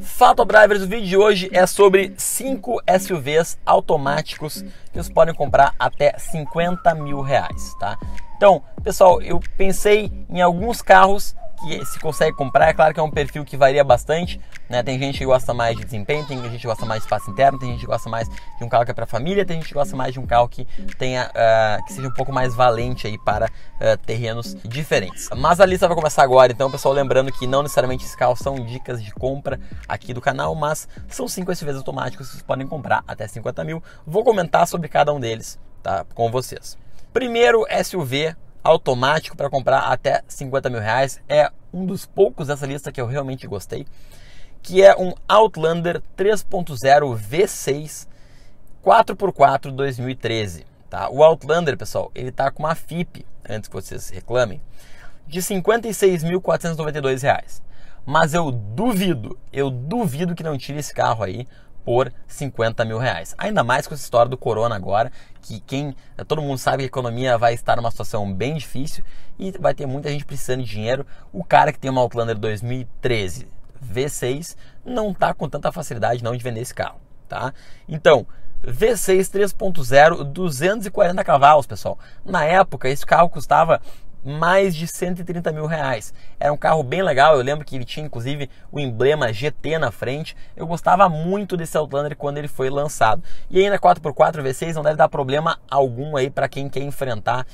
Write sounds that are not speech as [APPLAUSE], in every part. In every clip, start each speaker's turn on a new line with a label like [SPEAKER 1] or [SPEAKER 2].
[SPEAKER 1] Fato Drivers, o vídeo de hoje é sobre 5 SUVs automáticos que vocês podem comprar até 50 mil reais, tá? Então, pessoal, eu pensei em alguns carros que se consegue comprar. É claro que é um perfil que varia bastante, né? Tem gente que gosta mais de desempenho, tem gente que gosta mais de espaço interno, tem gente que gosta mais de um carro que é para família, tem gente que gosta mais de um carro que tenha uh, que seja um pouco mais valente aí para uh, terrenos diferentes. Mas a lista vai começar agora, então, pessoal, lembrando que não necessariamente esses carros são dicas de compra aqui do canal, mas são cinco SUVs automáticos que vocês podem comprar até 50 mil. Vou comentar sobre cada um deles, tá? Com vocês. Primeiro SUV automático para comprar até 50 mil reais. É um dos poucos dessa lista que eu realmente gostei, que é um Outlander 3.0 V6 4x4 2013. Tá? O Outlander, pessoal, ele tá com uma FIP, antes que vocês reclamem, de 56.492 reais. Mas eu duvido, eu duvido que não tire esse carro aí por 50 mil reais. Ainda mais com essa história do corona agora, que quem todo mundo sabe que a economia vai estar numa situação bem difícil e vai ter muita gente precisando de dinheiro. O cara que tem uma Outlander 2013 V6 não está com tanta facilidade não de vender esse carro, tá? Então, V6 3.0, 240 cavalos, pessoal. Na época, esse carro custava mais de 130 mil reais. Era um carro bem legal, eu lembro que ele tinha inclusive o emblema GT na frente. Eu gostava muito desse Outlander quando ele foi lançado. E ainda 4x4 V6 não deve dar problema algum aí para quem quer enfrentar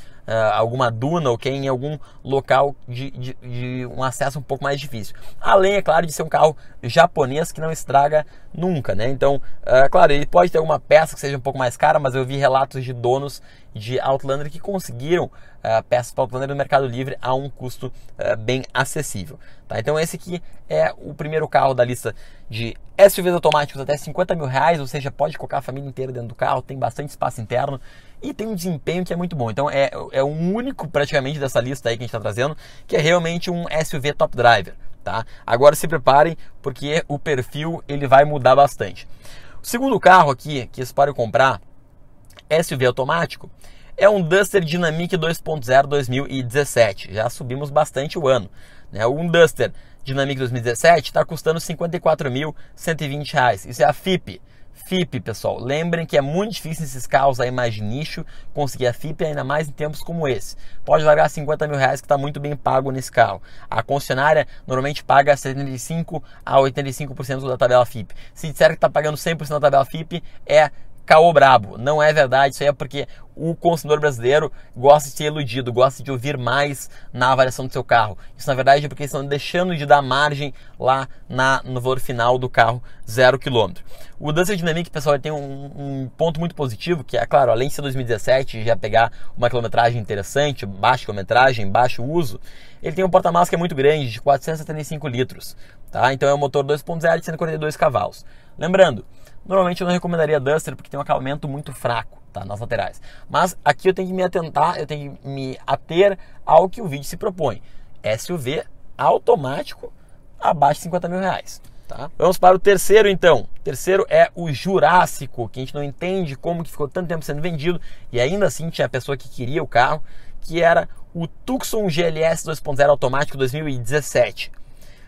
[SPEAKER 1] alguma duna ou quem em algum local de, de, de, um acesso um pouco mais difícil. Além, é claro, de ser um carro japonês que não estraga nunca, né? Então, uh, claro, ele pode ter alguma peça que seja um pouco mais cara, mas eu vi relatos de donos de Outlander que conseguiram uh, peças para Outlander no Mercado Livre a um custo bem acessível. Tá? Então esse aqui é o primeiro carro da lista de SUVs automáticos até 50 mil reais, ou seja, pode colocar a família inteira dentro do carro, tem bastante espaço interno e tem um desempenho que é muito bom. Então é, é o único praticamente dessa lista aí que a gente está trazendo que é realmente um SUV top driver. Tá? Agora se preparem porque o perfil ele vai mudar bastante. O segundo carro aqui que vocês podem comprar SUV automático é um Duster Dynamic 2.0 2017. Já subimos bastante o ano. Né? Um Duster Dynamic 2017 está custando R$ 54.120. Isso é a FIP. FIP, pessoal. Lembrem que é muito difícil esses carros aí mais de nicho conseguir a FIP, ainda mais em tempos como esse. Pode largar 50 mil reais que está muito bem pago nesse carro. A concessionária normalmente paga 75 a 85% da tabela FIP. Se disser que está pagando 100% da tabela FIP, é caô brabo. Não é verdade, isso aí é porque o consumidor brasileiro gosta de ser iludido, gosta de ouvir mais na avaliação do seu carro. Isso na verdade é porque estão deixando de dar margem lá na, no valor final do carro zero quilômetro. O Duster Dynamic, pessoal, tem um, um, ponto muito positivo, que é, claro, além de ser 2017 já pegar uma quilometragem interessante, baixa quilometragem, baixo uso, ele tem um porta-malas que é muito grande, de 475 litros. Tá? Então é um motor 2.0 de 142 cavalos. Lembrando, Normalmente eu não recomendaria Duster porque tem um acabamento muito fraco tá, nas laterais. Mas aqui eu tenho que me atentar, eu tenho que me ater ao que o vídeo se propõe. SUV automático abaixo de 50 mil reais. Tá? Vamos para o terceiro então. O terceiro é o Jurássico, que a gente não entende como que ficou tanto tempo sendo vendido e ainda assim tinha a pessoa que queria o carro, que era o Tucson GLS 2.0 automático 2017.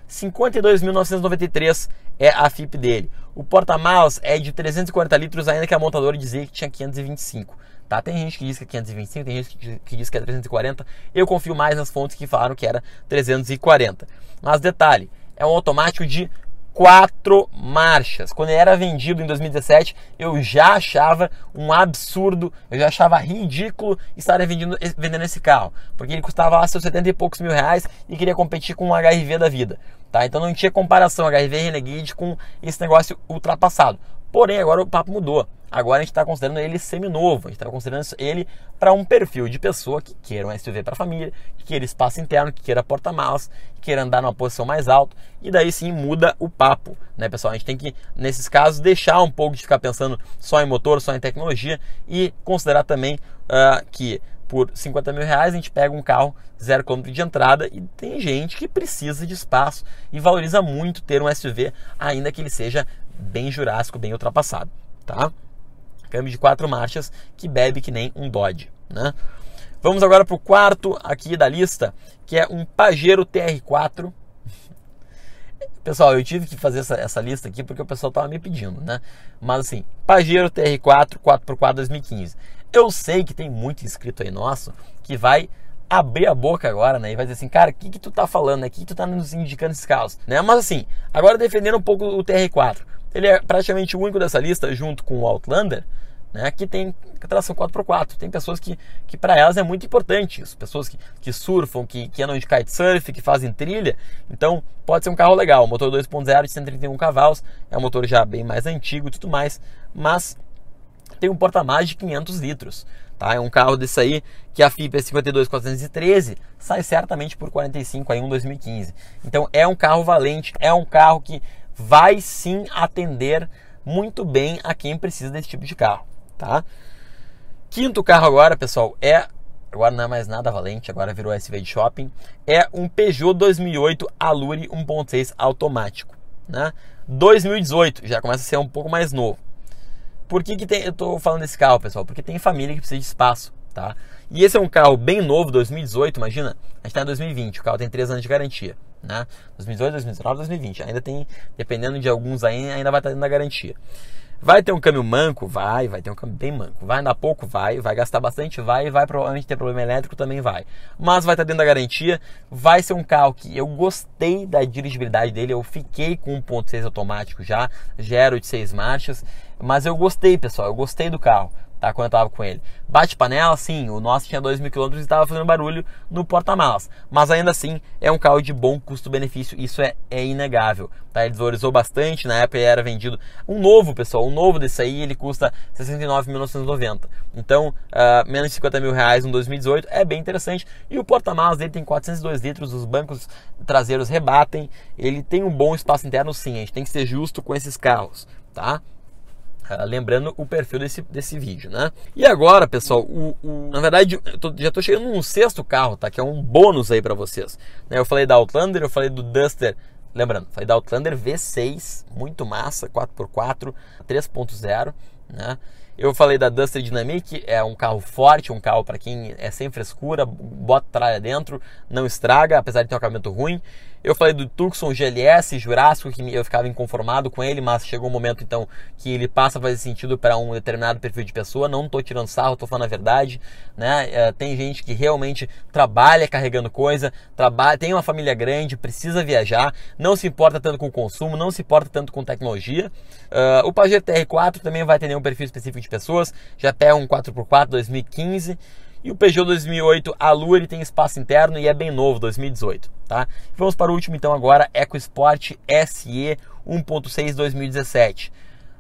[SPEAKER 1] 52.993 é a FIP dele. O porta-malas é de 340 litros, ainda que a montadora dizia que tinha 525. Tá? Tem gente que diz que é 525, tem gente que diz que é 340. Eu confio mais nas fontes que falaram que era 340. Mas detalhe, é um automático de quatro marchas. Quando ele era vendido em 2017, eu já achava um absurdo, eu já achava ridículo estar vendendo, vendendo esse carro, porque ele custava lá seus 70 e poucos mil reais e queria competir com um HRV da vida. Tá? Então não tinha comparação HRV Renegade com esse negócio ultrapassado. Porém, agora o papo mudou. Agora a gente está considerando ele seminovo, a gente está considerando ele para um perfil de pessoa que queira um SUV para a família, que queira espaço interno, que queira porta-malas, que queira andar numa posição mais alta, e daí sim muda o papo, né, pessoal? A gente tem que, nesses casos, deixar um pouco de ficar pensando só em motor, só em tecnologia e considerar também uh, que por 50 mil reais a gente pega um carro zero quilômetro de entrada e tem gente que precisa de espaço e valoriza muito ter um SUV, ainda que ele seja bem jurássico, bem ultrapassado, tá? Câmbio de quatro marchas que bebe que nem um Dodge, né? Vamos agora para o quarto aqui da lista, que é um Pajero TR4. [LAUGHS] Pessoal, eu tive que fazer essa, essa lista aqui porque o pessoal tava me pedindo, né? Mas assim, Pajero TR4 4x4 2015. Eu sei que tem muito inscrito aí nosso que vai abrir a boca agora, né? E vai dizer assim, cara, o que, que tu tá falando, né? O que, que tu tá nos indicando esses carros, né? Mas assim, agora defendendo um pouco o TR4. Ele é praticamente o único dessa lista, junto com o Outlander, né, que tem tração 4x4. Tem pessoas que, que para elas é muito importante isso. Pessoas que, que surfam, que, que andam de kitesurf, que fazem trilha. Então, pode ser um carro legal. Motor 2.0 de 131 cavalos. É um motor já bem mais antigo e tudo mais. Mas tem um porta-malas de 500 litros. Tá? É um carro desse aí que a FIP é 52413, sai certamente por 45 aí um 2015. Então é um carro valente, é um carro que vai sim atender muito bem a quem precisa desse tipo de carro, tá? Quinto carro agora, pessoal, é agora não é mais nada valente, agora virou SV de shopping, é um Peugeot 2008 Allure 1.6 automático, né? 2018, já começa a ser um pouco mais novo. Por que, que tem, eu estou falando desse carro, pessoal? Porque tem família que precisa de espaço, tá? E esse é um carro bem novo, 2018, imagina, a gente está em 2020, o carro tem 3 anos de garantia né? 2018, 2019, 2020. Ainda tem, dependendo de alguns aí, ainda vai estar dentro da garantia. Vai ter um câmbio manco? Vai, vai ter um câmbio bem manco. Vai andar pouco? Vai. Vai gastar bastante? Vai. Vai provavelmente ter problema elétrico? Também vai. Mas vai estar dentro da garantia. Vai ser um carro que eu gostei da dirigibilidade dele. Eu fiquei com 1.6 automático já. Gero de 6 marchas. Mas eu gostei, pessoal. Eu gostei do carro tá? Quando eu tava com ele. Bate panela, sim, o nosso tinha 2 mil quilômetros e estava fazendo barulho no porta-malas. Mas ainda assim, é um carro de bom custo-benefício, isso é, é inegável, tá? Ele desvalorizou bastante, na época ele era vendido. Um novo, pessoal, um novo desse aí, ele custa 69.990. Então, uh, menos de 50 mil reais no 2018 é bem interessante. E o porta-malas dele tem 402 litros, os bancos traseiros rebatem, ele tem um bom espaço interno, sim, a gente tem que ser justo com esses carros, tá? Uh, lembrando o perfil desse, desse vídeo, né? E agora, pessoal, o, o na verdade, tô, já estou chegando num sexto carro, tá? Que é um bônus aí para vocês. Né? Eu falei da Outlander, eu falei do Duster, lembrando, falei da Outlander V6, muito massa, 4x4, 3.0, né? Eu falei da Duster Dynamic, é um carro forte, um carro para quem é sem frescura, bota tralha dentro, não estraga, apesar de ter um acabamento ruim. Eu falei do Tucson GLS Jurássico, que eu ficava inconformado com ele, mas chegou um momento então que ele passa a fazer sentido para um determinado perfil de pessoa. Não estou tirando sarro, estou falando a verdade. Né? É, tem gente que realmente trabalha carregando coisa, trabalha, tem uma família grande, precisa viajar, não se importa tanto com o consumo, não se importa tanto com tecnologia. Uh, o Pajero TR4 também vai ter um perfil específico de pessoas, já até um 4x4 2015. E o Peugeot 2008 Allure tem espaço interno e é bem novo, 2018, tá? Vamos para o último então agora, EcoSport SE 1.6 2017.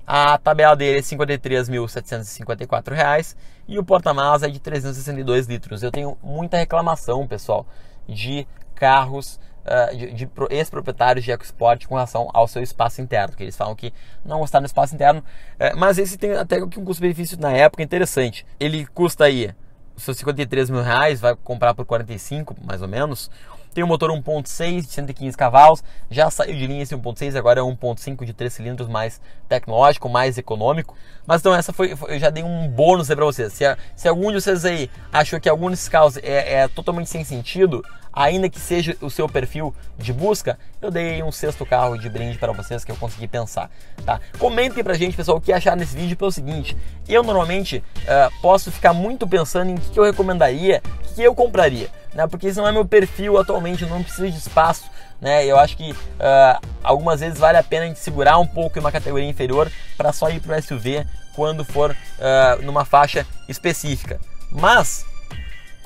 [SPEAKER 1] A tabela dele é R$ 53.754 e o porta-malas é de 362 litros. Eu tenho muita reclamação, pessoal, de carros uh, de, de ex-proprietários de EcoSport com relação ao seu espaço interno, que eles falam que não gostaram do espaço interno, uh, mas esse tem até um custo-benefício na época interessante. Ele custa aí seus 53 mil reais, vai comprar por 45 mais ou menos. Tem um motor 1.6 de 115 cavalos, já saiu de linha esse 1.6, agora é 1.5 de 3 cilindros mais tecnológico, mais econômico. Mas então essa foi, foi eu já dei um bônus aí pra vocês. Se, se algum de vocês aí achou que algum desses carros é, é totalmente sem sentido, ainda que seja o seu perfil de busca, eu dei um sexto carro de brinde para vocês que eu consegui pensar, tá? Comentem pra gente, pessoal, o que acharam desse vídeo pelo seguinte, eu normalmente uh, posso ficar muito pensando em o que eu recomendaria, o que eu compraria, né? Porque esse não é meu perfil atualmente, eu não preciso de espaço, né? Eu acho que uh, algumas vezes vale a pena a gente segurar um pouco em uma categoria inferior para só ir pro SUV quando for uh, numa faixa específica. Mas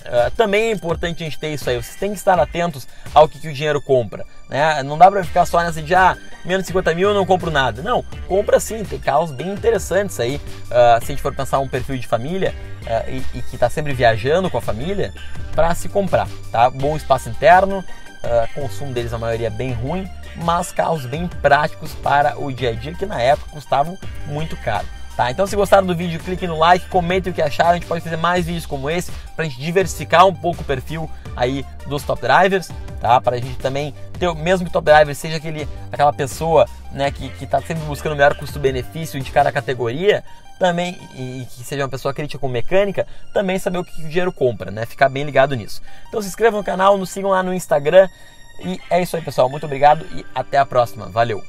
[SPEAKER 1] Uh, também é importante a gente ter isso aí. Vocês têm que estar atentos ao que, que o dinheiro compra. Né? Não dá para ficar só nessa de ah, menos de 50 mil eu não compro nada. Não, compra sim, tem carros bem interessantes aí. Uh, se a gente for pensar um perfil de família uh, e, e, que está sempre viajando com a família, para se comprar. Tá? Bom espaço interno, consumo deles a maioria é bem ruim, mas carros bem práticos para o dia a dia que na época custavam muito caro. Tá? Então se gostaram do vídeo, clique no like, comentem o que acharam, a gente pode fazer mais vídeos como esse para a gente diversificar um pouco o perfil aí dos top drivers, tá? Para a gente também ter, mesmo que o top driver seja aquele, aquela pessoa, né, que está sempre buscando o melhor custo-benefício de cada categoria, também e que seja uma pessoa crítica com mecânica, também saber o que o dinheiro compra, né? Ficar bem ligado nisso. Então se inscrevam no canal, nos sigam lá no Instagram E é isso aí, pessoal. Muito obrigado e até a próxima. Valeu!